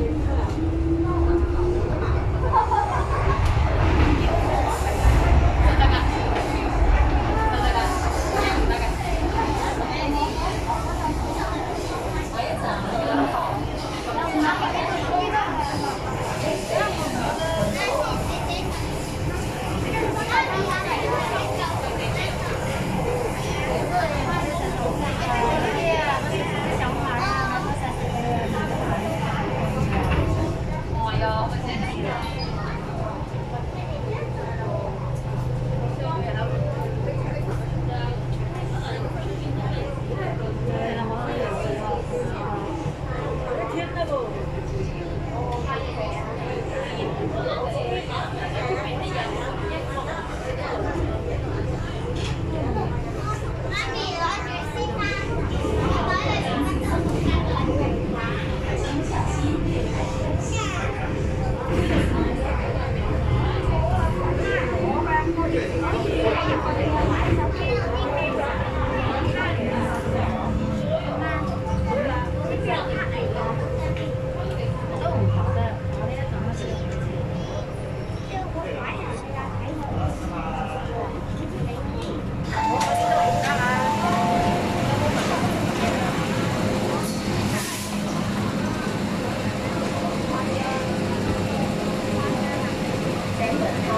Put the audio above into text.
do that.